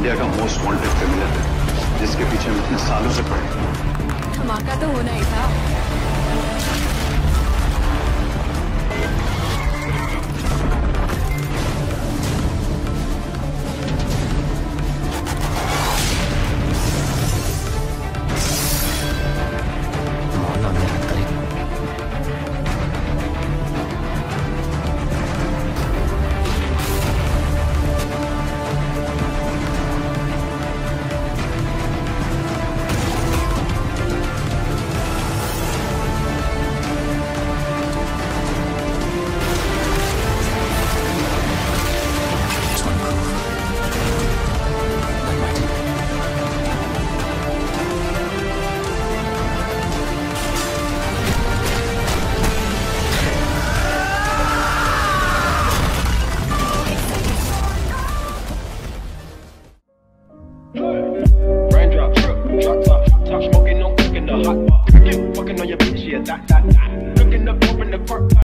India का most wanted criminal है, जिसके पीछे हम इतने सालों से पड़े धमाका तो होना ही था। this year. Dot, dot, dot. Looking up over the park.